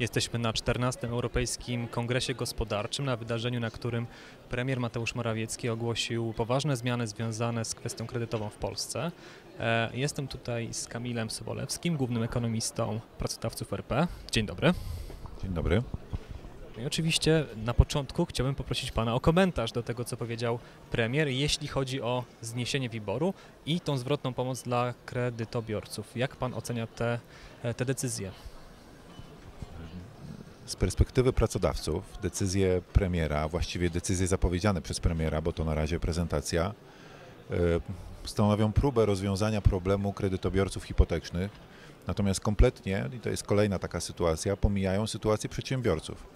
Jesteśmy na 14. Europejskim Kongresie Gospodarczym, na wydarzeniu, na którym premier Mateusz Morawiecki ogłosił poważne zmiany związane z kwestią kredytową w Polsce. E, Jestem tutaj z Kamilem Sobolewskim, głównym ekonomistą pracodawców RP. Dzień dobry. Dzień dobry. No I oczywiście na początku chciałbym poprosić Pana o komentarz do tego, co powiedział premier, jeśli chodzi o zniesienie wyboru i tą zwrotną pomoc dla kredytobiorców. Jak Pan ocenia te, e, te decyzje? Z perspektywy pracodawców decyzje premiera, właściwie decyzje zapowiedziane przez premiera, bo to na razie prezentacja, y, stanowią próbę rozwiązania problemu kredytobiorców hipotecznych, natomiast kompletnie, i to jest kolejna taka sytuacja, pomijają sytuację przedsiębiorców.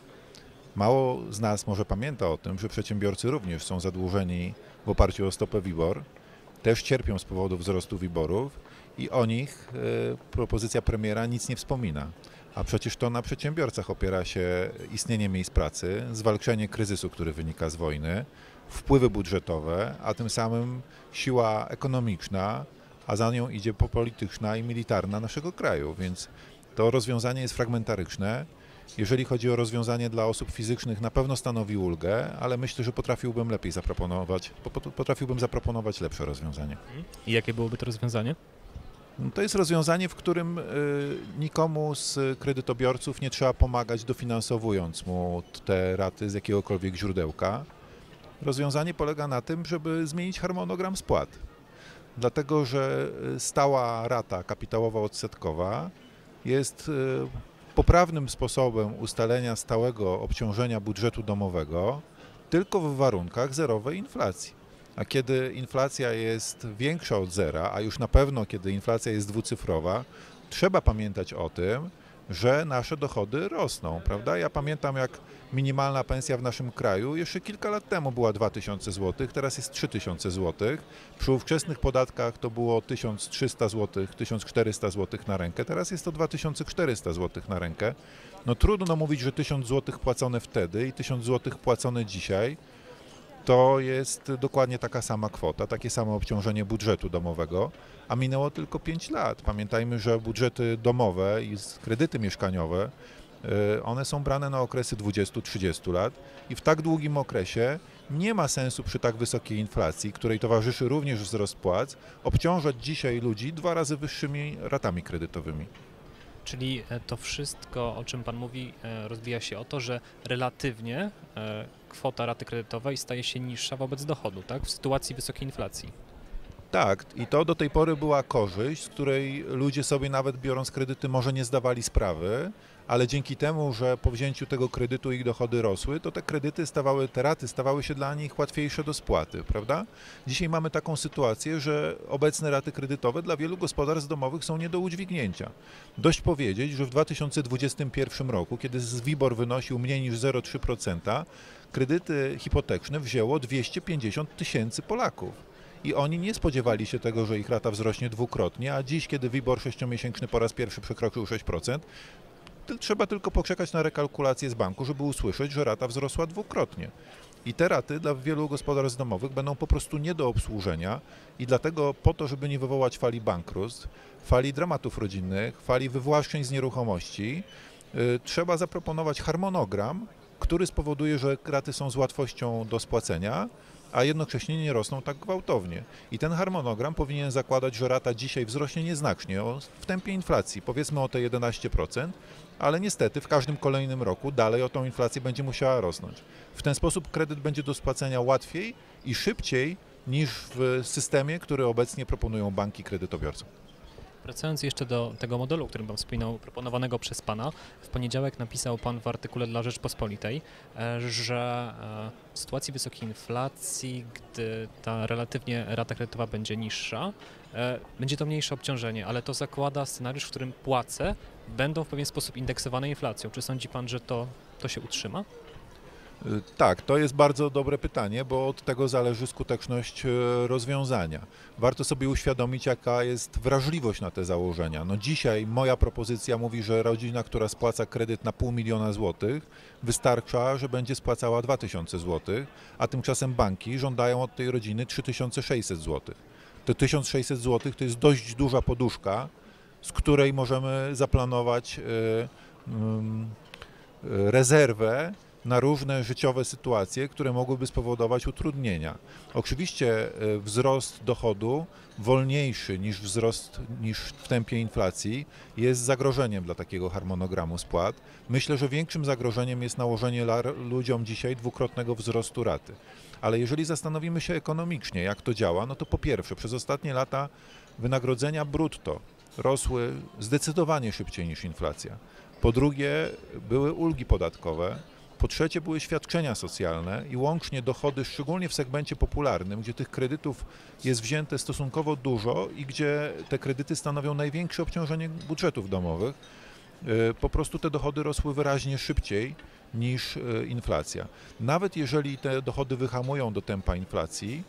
Mało z nas może pamięta o tym, że przedsiębiorcy również są zadłużeni w oparciu o stopę WIBOR, też cierpią z powodu wzrostu WIBORów i o nich y, propozycja premiera nic nie wspomina. A przecież to na przedsiębiorcach opiera się istnienie miejsc pracy, zwalczenie kryzysu, który wynika z wojny, wpływy budżetowe, a tym samym siła ekonomiczna, a za nią idzie polityczna i militarna naszego kraju. Więc to rozwiązanie jest fragmentaryczne. Jeżeli chodzi o rozwiązanie dla osób fizycznych, na pewno stanowi ulgę, ale myślę, że potrafiłbym lepiej zaproponować, po- po- potrafiłbym zaproponować lepsze rozwiązanie. I jakie byłoby to rozwiązanie? No To jest rozwiązanie, w którym y, nikomu z kredytobiorców nie trzeba pomagać dofinansowując mu te raty z jakiegokolwiek źródełka. Rozwiązanie polega na tym, żeby zmienić harmonogram spłat. Dlatego, że y, stała rata kapitałowa odsetkowa jest y, poprawnym sposobem ustalenia stałego obciążenia budżetu domowego tylko w warunkach zerowej inflacji. A kiedy inflacja jest większa od zera, a już na pewno kiedy inflacja jest dwucyfrowa, trzeba pamiętać o tym, że nasze dochody rosną, prawda? Ja pamiętam jak minimalna pensja w naszym kraju jeszcze kilka lat temu była 2000 zł, teraz jest 3000 zł. Przy ówczesnych podatkach to było 1300 zł, 1400 zł na rękę, teraz jest to 2400 zł na rękę. No trudno mówić, że 1000 zł płacone wtedy i 1000 zł płacone dzisiaj to jest dokładnie taka sama kwota, takie samo obciążenie budżetu domowego, a minęło tylko 5 lat. Pamiętajmy, że budżety domowe i kredyty mieszkaniowe, y, one są brane na okresy 20-30 lat i w tak długim okresie nie ma sensu przy tak wysokiej inflacji, której towarzyszy również wzrost płac, obciążać dzisiaj ludzi dwa razy wyższymi ratami kredytowymi. Czyli e, to wszystko, o czym Pan mówi, e, rozbija się o to, że relatywnie e, kwota raty kredytowej staje się niższa wobec dochodu, tak? W sytuacji wysokiej inflacji. Tak, i to do tej pory była korzyść, z której ludzie sobie nawet biorąc kredyty może nie zdawali sprawy, ale dzięki temu, że po wzięciu tego kredytu ich dochody rosły, to te kredyty stawały, te raty stawały się dla nich łatwiejsze do spłaty, prawda? Dzisiaj mamy taką sytuację, że obecne raty kredytowe dla wielu gospodarstw domowych są nie do udźwignięcia. Dość powiedzieć, że w 2021 roku, kiedy WIBOR wynosił mniej niż 0,3%, kredyty hipoteczne wzięło 250 tysięcy Polaków i oni nie spodziewali się tego, że ich rata wzrośnie dwukrotnie, a dziś, kiedy WIBOR 6-miesięczny po raz pierwszy przekroczył 6%, to trzeba tylko poczekać na rekalkulację z banku, żeby usłyszeć, że rata wzrosła dwukrotnie. I te raty dla wielu gospodarstw domowych będą po prostu nie do obsłużenia i dlatego po to, żeby nie wywołać fali bankructw, fali dramatów rodzinnych, fali wywłaszczeń z nieruchomości, y, trzeba zaproponować harmonogram, który spowoduje, że raty są z łatwością do spłacenia, a jednocześnie nie rosną tak gwałtownie. I ten harmonogram powinien zakładać, że rata dzisiaj wzrośnie nieznacznie o, w tempie inflacji, powiedzmy o te 11%, ale niestety w każdym kolejnym roku dalej o tą inflację będzie musiała rosnąć. W ten sposób kredyt będzie do spłacenia łatwiej i szybciej niż w systemie, który obecnie proponują banki kredytobiorcom. Wracając jeszcze do tego modelu, którym Pan wspominał, proponowanego przez Pana, w poniedziałek napisał Pan w artykule dla Rzeczpospolitej, e, że e, w sytuacji wysokiej inflacji, gdy ta relatywnie rata kredytowa będzie niższa, e, będzie to mniejsze obciążenie, ale to zakłada scenariusz, w którym płace będą w pewien sposób indeksowane inflacją. Czy sądzi Pan, że to, to się utrzyma? Y, Tak, to jest bardzo dobre pytanie, bo od tego zależy skuteczność y, rozwiązania. Warto sobie uświadomić, jaka jest wrażliwość na te założenia. No dzisiaj moja propozycja mówi, że rodzina, która spłaca kredyt na pół miliona złotych, wystarcza, że będzie spłacała 2000 złotych, a tymczasem banki żądają od tej rodziny 3600 złotych. To 1600 złotych to jest dość duża poduszka, z której możemy zaplanować y, ym, rezerwę na różne życiowe sytuacje, które mogłyby spowodować utrudnienia. Oczywiście e, wzrost dochodu wolniejszy niż wzrost niż w tempie inflacji jest zagrożeniem dla takiego harmonogramu spłat. Myślę, że większym zagrożeniem jest nałożenie ludziom dzisiaj dwukrotnego wzrostu raty. Ale jeżeli zastanowimy się ekonomicznie, jak to działa, no to po pierwsze, przez ostatnie lata wynagrodzenia brutto rosły zdecydowanie szybciej niż inflacja. Po drugie, były ulgi podatkowe, po trzecie były świadczenia socjalne i łącznie dochody, szczególnie w segmencie popularnym, gdzie tych kredytów jest wzięte stosunkowo dużo i gdzie te kredyty stanowią największe obciążenie budżetów domowych, e, po prostu te dochody rosły wyraźnie szybciej niż e, inflacja. Nawet jeżeli te dochody wyhamują do tempa inflacji,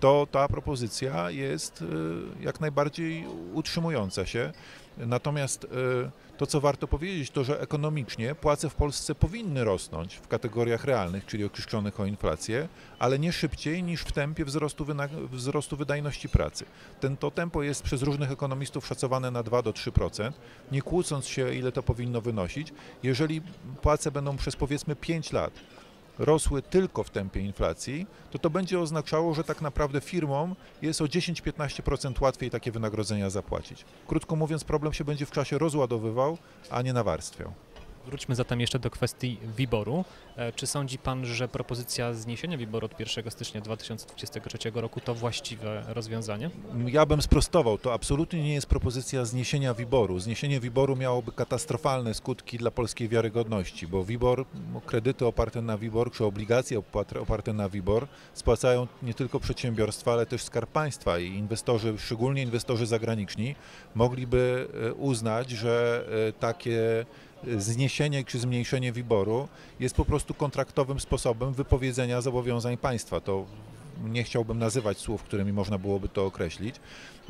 to ta propozycja jest e, jak najbardziej utrzymująca się. Natomiast e, to, co warto powiedzieć, to, że ekonomicznie płace w Polsce powinny rosnąć w kategoriach realnych, czyli określonych o inflację, ale nie szybciej niż w tempie wzrostu, wzrostu wydajności pracy. Ten, to tempo jest przez różnych ekonomistów szacowane na 2 do 3%, nie kłócąc się, ile to powinno wynosić. Jeżeli płace będą przez powiedzmy 5 lat rosły tylko w tempie inflacji, to to będzie oznaczało, że tak naprawdę firmom jest o 10-15% łatwiej takie wynagrodzenia zapłacić. Krótko mówiąc, problem się będzie w czasie rozładowywał, a nie nawarstwiał. Wróćmy zatem jeszcze do kwestii WIBOR-u. E, czy sądzi Pan, że propozycja zniesienia WIBOR od 1 stycznia 2023 roku to właściwe rozwiązanie? Ja bym sprostował, to absolutnie nie jest propozycja zniesienia WIBOR-u. Zniesienie WIBOR-u miałoby katastrofalne skutki dla polskiej wiarygodności, bo WIBOR, kredyty oparte na WIBOR, czy obligacje oparte na WIBOR spłacają nie tylko przedsiębiorstwa, ale też Skarb Państwa i inwestorzy, szczególnie inwestorzy zagraniczni, mogliby e, uznać, że e, takie zniesienie czy zmniejszenie wyboru jest po prostu kontraktowym sposobem wypowiedzenia zobowiązań państwa. To nie chciałbym nazywać słów, którymi można byłoby to określić.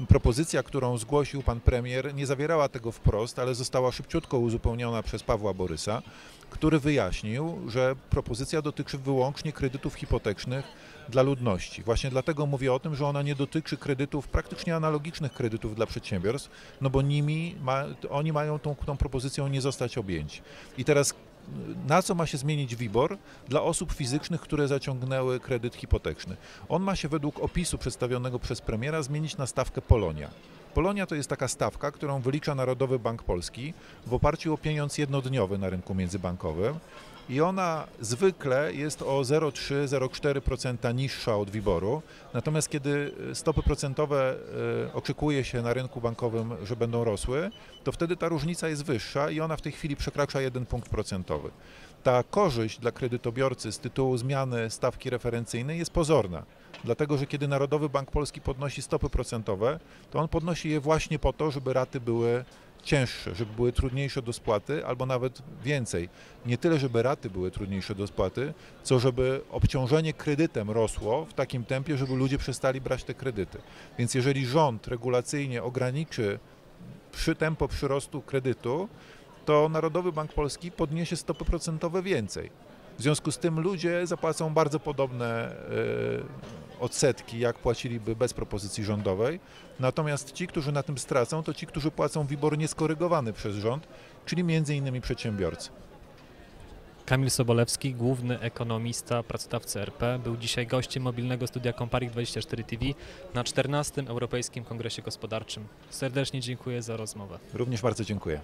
Propozycja, którą zgłosił pan premier, nie zawierała tego wprost, ale została szybciutko uzupełniona przez Pawła Borysa, który wyjaśnił, że propozycja dotyczy wyłącznie kredytów hipotecznych dla ludności. Właśnie dlatego mówię o tym, że ona nie dotyczy kredytów, praktycznie analogicznych kredytów dla przedsiębiorstw, no bo nimi ma, oni mają tą, tą propozycją nie zostać objęci. I teraz na co ma się zmienić WIBOR dla osób fizycznych, które zaciągnęły kredyt hipoteczny. On ma się według opisu przedstawionego przez premiera zmienić na stawkę Polonia. Polonia to jest taka stawka, którą wylicza Narodowy Bank Polski w oparciu o pieniądz jednodniowy na rynku międzybankowym i ona zwykle jest o 0,3-0,4% niższa od WIBOR-u, natomiast kiedy stopy procentowe e, oczekuje się na rynku bankowym, że będą rosły, to wtedy ta różnica jest wyższa i ona w tej chwili przekracza 1 punkt procentowy. Ta korzyść dla kredytobiorcy z tytułu zmiany stawki referencyjnej jest pozorna, dlatego że kiedy Narodowy Bank Polski podnosi stopy procentowe, to on podnosi je właśnie po to, żeby raty były cięższe, żeby były trudniejsze do spłaty, albo nawet więcej. Nie tyle, żeby raty były trudniejsze do spłaty, co żeby obciążenie kredytem rosło w takim tempie, żeby ludzie przestali brać te kredyty. Więc jeżeli rząd regulacyjnie ograniczy przy tempo przyrostu kredytu, to Narodowy Bank Polski podniesie stopy procentowe więcej. W związku z tym ludzie zapłacą bardzo podobne e, odsetki, jak płaciliby bez propozycji rządowej. Natomiast ci, którzy na tym stracą, to ci, którzy płacą WIBOR nieskorygowany przez rząd, czyli między innymi przedsiębiorcy. Kamil Sobolewski, główny ekonomista, pracodawca RP, był dzisiaj gościem mobilnego studia Comparik 24 TV na 14. Europejskim Kongresie Gospodarczym. Serdecznie dziękuję za rozmowę. Również bardzo dziękuję.